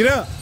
Get up.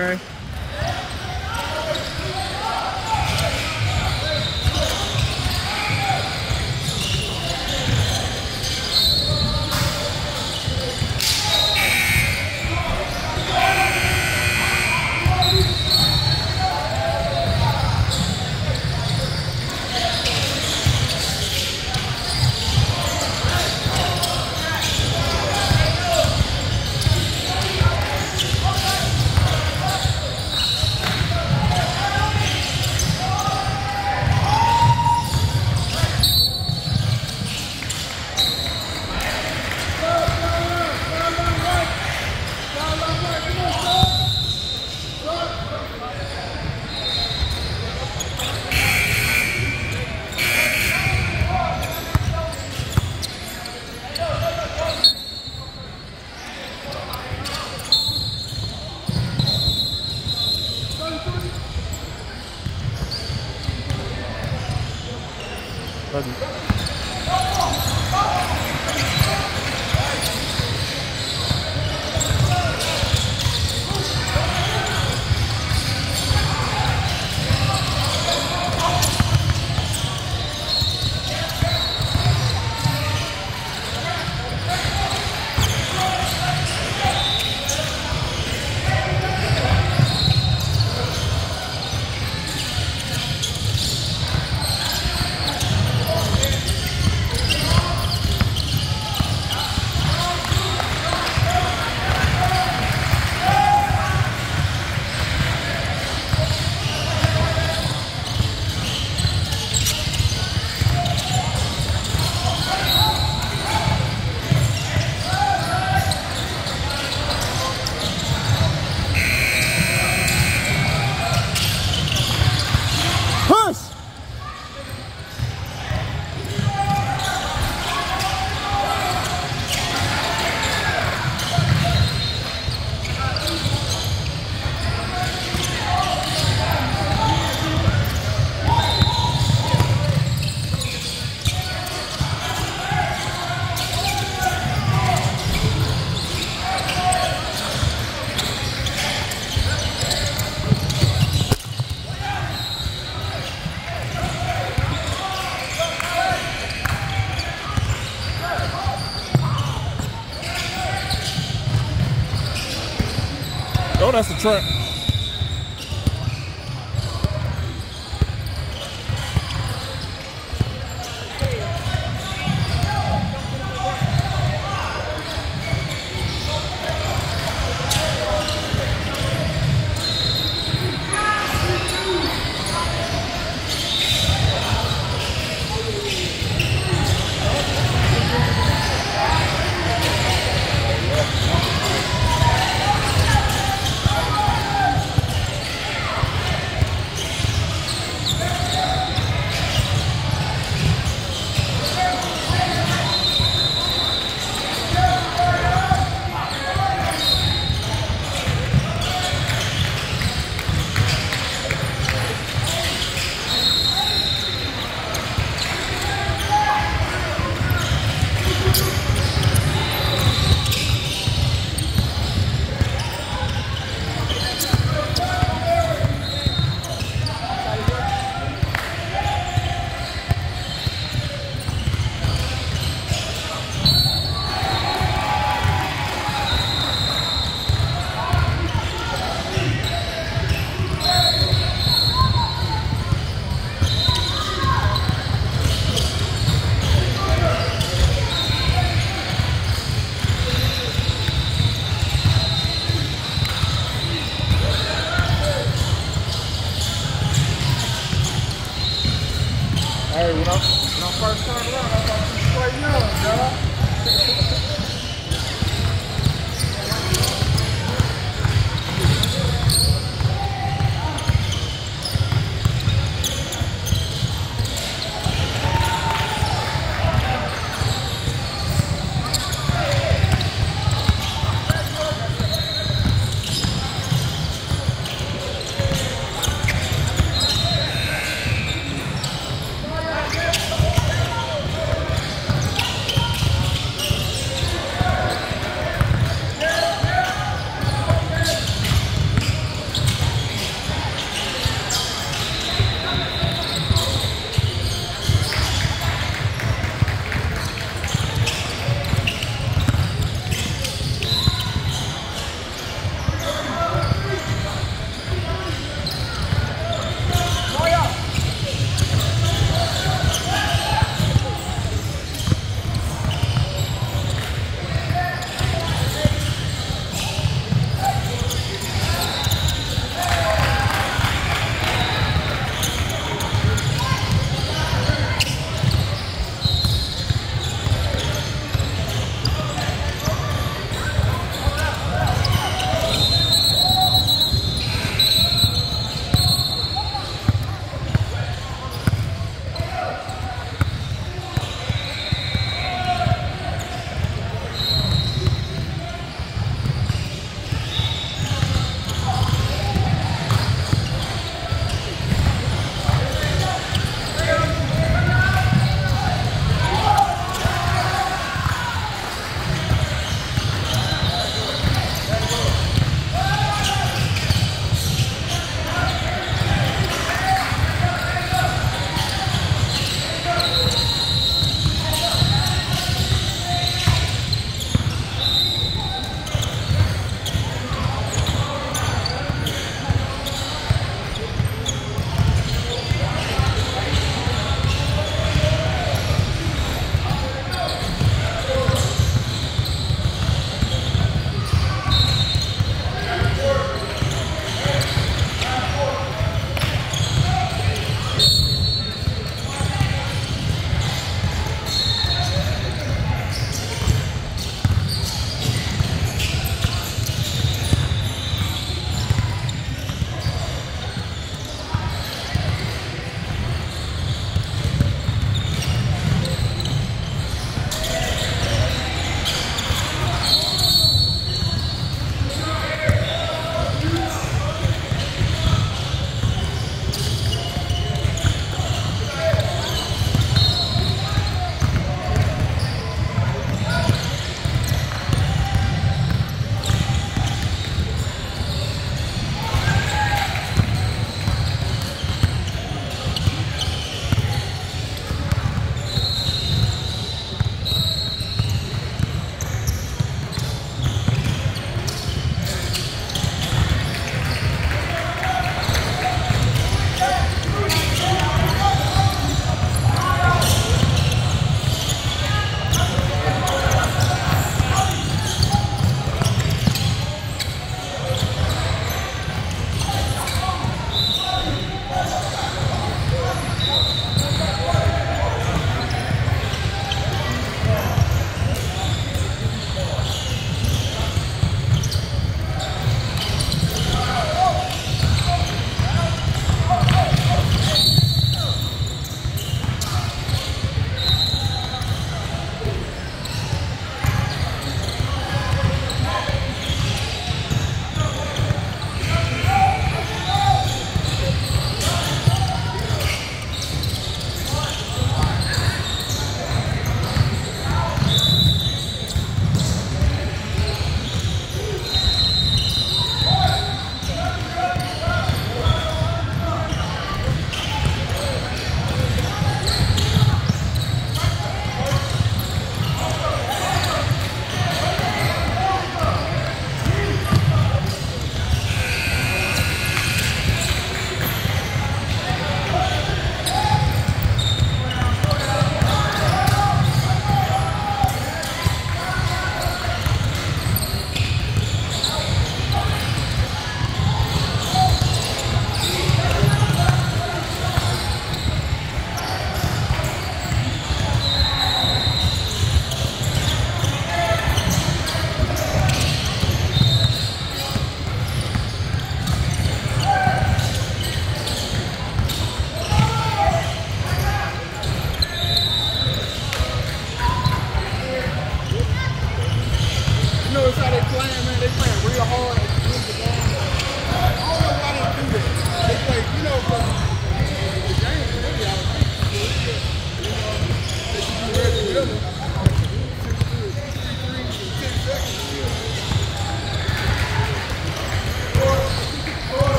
Touch 对